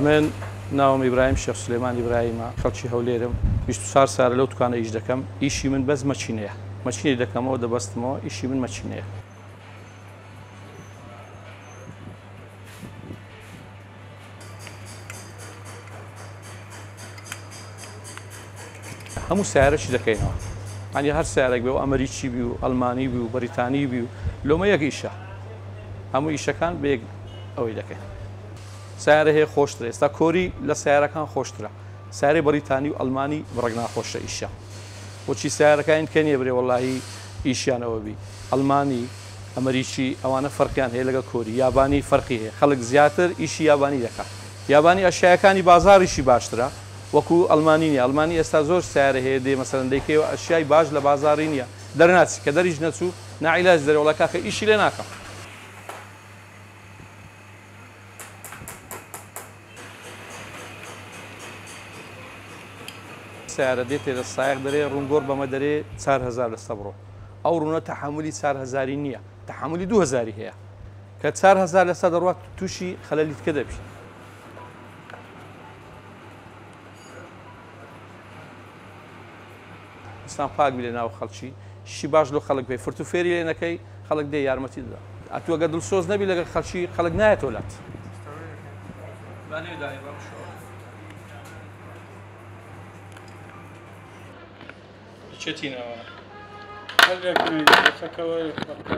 ئەمێن ناوم ئیبراهیم شێخ سلێمان ئیبراهیمە خەڵکی هەولێرم 24 سارە لەو توانە ئیش دەکەم ئیشی من بەس مەچینەیە مەچینی دەکەمەوە دەبەستمەوە ئیشی من مەچینەیە هەموو سیارەی دەکەینەوە ئەنی هەر سیارێک بێ و ئەمریکی بی و ئەلمانی بی و بەریتانی بی و لۆمە یەک ئیشە هەموو ئیشەکان بێ ئەوەی دەکەین سیارە هەیە خۆشتر ئێستا کۆری لە سیارەکان خۆشترە ساری بەریتانی و ئەلمانی بڕگ ناخۆشە ئیشە بۆچی سیارەکان کەنیە برێ وەڵی ئیشیانەوەبی ئەلمانی ئەمریکی ئەوانە فەرقیان هەیە لەگە کۆری یابانی فەرقی هەیە خەڵک زیاتر ئیشی یابانی دەکات یابانی ئەشایەکانی بازاریشی باشترە وەکو ئەلمانی ئەلمانی ئێستا زۆر سیارە هەیە دێ مەسەرندەیکەوە ئەشیای باش لە بازاری نییە دەرناچ کە دەریش نەچوو نعیلاج دەرەوەڵەکە کە ئیشی لێ ناکەم سیارە دێت لە سایق دەرێ ڕونگۆر بەمە دەرێ 4هزار لە سەبڕۆ ئەو ڕونە تەحملی 4هزاری نییە تەحملی 2000 هەیە کە 4هزار لە سا دەڕات تووشی خەلەلیتکە دەبیین ئستان پاک لە ناو خەڵکی شی باش لە خەڵک پێی فرت و فێری لێنەکەی خەڵک دێ یارمەتی دا ئەتوەگە دڵسۆز نەبی لەگەڵ خەڵکی خەڵک نایەتۆلات. شتینەوە هەرەکەەوە تەڕشەکە.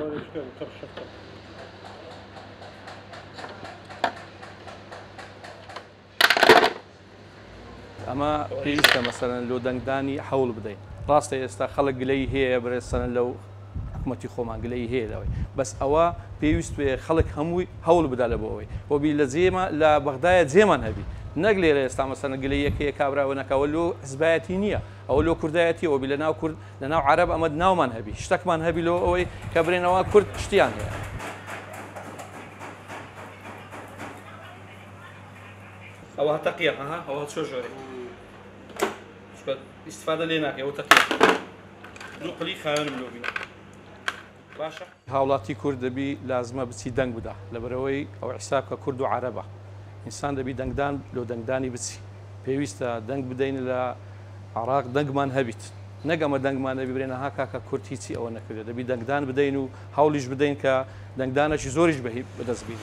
ئەمە پێویستە مەسەرن لۆ دەنگدانی حەول بدەین ڕاستە ئێستا خەڵک گلەی هەیە برێسەن لەو حکومەتی خۆمان گلەی هەیە لەوەی بەس ئەوە پێویست خەڵک هەمووی هەوڵ بدا لە بۆەوەی بۆبی لە جێمە لە بەغدایە جێمان هەبی نەک لێرە ئێستا مەسەن گلەی یەکەیە کابراوەنەکەەوە لۆ حزبایەتی نییە ئەو لۆ کوردایەتی ئەو لە ناو کورد لە ناو عرب ئەمەد ناومان هەبی شتەکمان هەبی لۆ ئەوەی کە برێنەوە کورد شتیان هەیە. ئەوە تەقیەها ئەوە چۆ ژۆری ئیسفادە لێ ناکە ئەوە تەقی نقلی خاوێنم لۆبی باشە هاوڵاتی کوردەبی لازمە بچی دەنگ بدا لەبەرەوەی ئەو عیساکە کورد و عربە ئینسان دەبی دەنگدان لۆ دەنگدانی بچی پێویستە دەنگ بدەین لە عراق دەنگمان هەبیت نەگەمە دەنگمان دەبی برێنە ها کاکە کورت هیچی ئەوە نەکردێت دەبی دەنگدان بدەین و هەولیش بدەین کە دەنگدانەی زۆریش بەهی بەدەستبیین.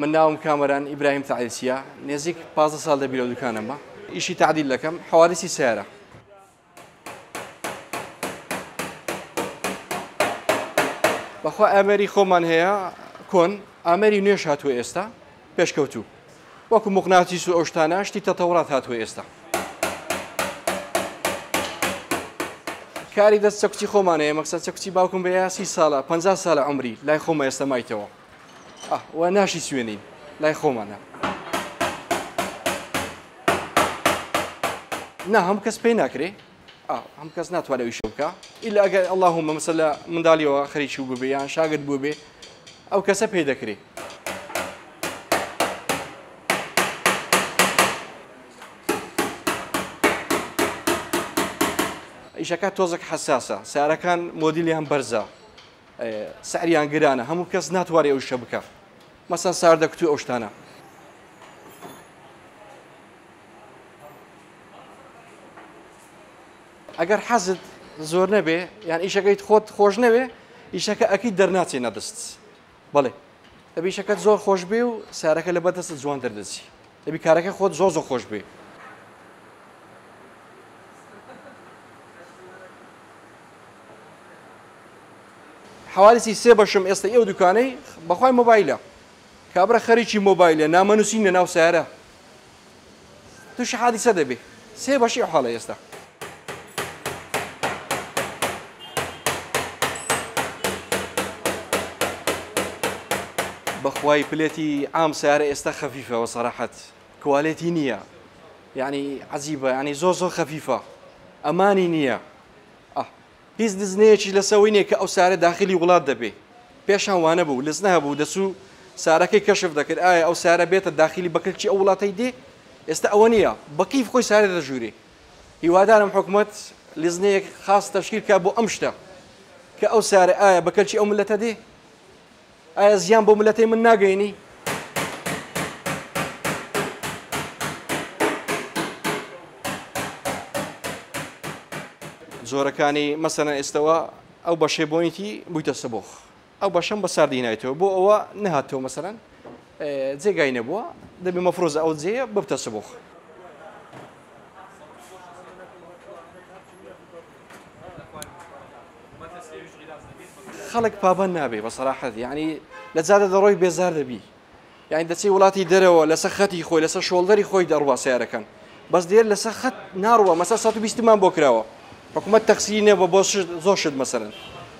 من ناوم کامەران ئیبراهیم تعلیسیە نێزیک پ سال دەبی لە دوکانەمە ئیشی تعدیل دەکەم حواریسی سیارە بەخوا ئەمەری خۆمان هەیە کۆن ئامەری نوێش هاتووە ئێستا پێشکەوتوو وەکو مقناتی سو ئەوشتانە شتی تەتەوڕات هاتووە ئێستا کاری دەست چەکوچی خۆمانەیە مەقصد چەکوچی باوکم بە یاسی ساڵە 50 ساڵە ئەمری لای خۆمە ئێستا مایتەوە و ناشی سوێنین لای خۆمانە نا هەم کەس پێی ناکرێ هەم کەس ناتوانەوەی شوکە ئیلا ئەگەر ئەللهمە مەسە لە منداڵیەوە خەریکی ببێ یان شاگرد بوو بێ ئەو کەسە پێی دەکرێ ئیشەکە تۆزێک حساسە سارەکان مۆدیلی هەم بەرزە سەریان گرانە هەموو کەس ناتوارێ ئەو شە بکە مەسەن ساردەکتتو ئەو شتانە ئەگەر حەزت زۆر نەبێ یان ئیشەکەیت خۆت خۆش نەوێ ئیشەکە ئەکی دەرناچی نەدەست بڵێ دەبی شەکەت زۆر خۆش بێ و سارەکە لە بەدەست جوان دەردەچی دەبی کارەکە خۆت زۆ زۆ خۆش بێ حوالیسی سێ بەشم ئێستا ئێو دوکانەی بەخوای مۆبایلە کابرا خەریکی مۆبایلە نامەنووسی لە ناو سیارە توش حادیسە دەبێ سێ بەشی حاڵە ئێستا بەخوای پلێتی ئام سیارە ئێستا خەفیفەوە سەراحەت کوالێتی نییە یعنی عزیبە ینی زۆ زۆر خفيفه اماني نییە هیچ دزنەیەکی لەسەوەی نیە کە ئەو سارە داخلی وڵات دەبێ پێشان وانە بو لەزنە بو دسو سارەکەی کەشف دەکرد ئایا ئەو سارە بێتە داخلی بەکردی ئەو وڵاتی دێ ئێستا ئەوە نییە بەکیف خۆی سارە دەژووری هیوادارم حکوومەت لزنەیەک خاص تەشکیلکە بۆ ئەم شتە کە ئەو سارە ئایا بەکەلچی ئەو ملەتە دێ ئایا زیان بۆ ملەتی من ناگەینی زۆرەکانی مەسەنە ئێستەوە ئەو بەشێبوونیتی بوویتە سبخ او بەشم بسار دینایتەوە بۆ او أو مەسەرەن جێگای نەبووە دەبێ مەفرۆز ئەو او أو سبخ. خەڵک پابەن نابێ بە سەراحەت یعنی لە جادە دەڕۆی بێزار دەبی یعنی دەچی وڵاتی دەرەوە لەسەر خەتی خوي لەسەر شۆڵدەری خۆی دەڕوا سیارەکەن بەس دیێر لەسەر خەت ناڕوە مەسە 120مان بۆ کراوە حکوومەت تەخسیینە بە بۆ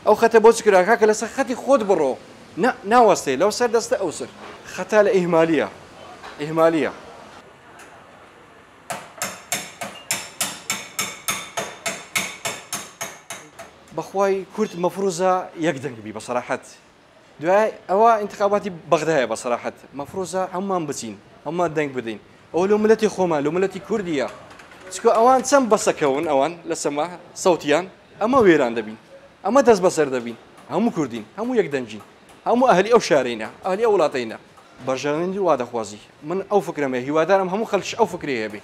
او خەتە بۆچ کراکە کە لە سەخەتی خۆت بڕۆ نا لەو سەر دەستە ئەو سەر خەتا خطا ئیهمالیە اهماليه بەخوای كرت مفروزة یەکدەنگبی بي بصراحة دعاي اوا انتخاباتی بغداد بصراحة مفروزة مەفروزە بسين بچین دنك بدين او ئەو لەمەلەتی خۆمان لەمەلەتی کوردیە چکە ئەوان چەند بەسەکەون ئەوان لە سەما سەوتیان ئەمە اما دەست بەسەر دەبین هەموو کوردین هەموو یەک دەنجین هەموو ئەهلی ئەو شارینە ئەهلی ئەو وڵاتینە بەژەنی وا دەخوازی من ئەو فکرمێ هیوادارم هەموو خەلش ئەو فکرێ هەبێ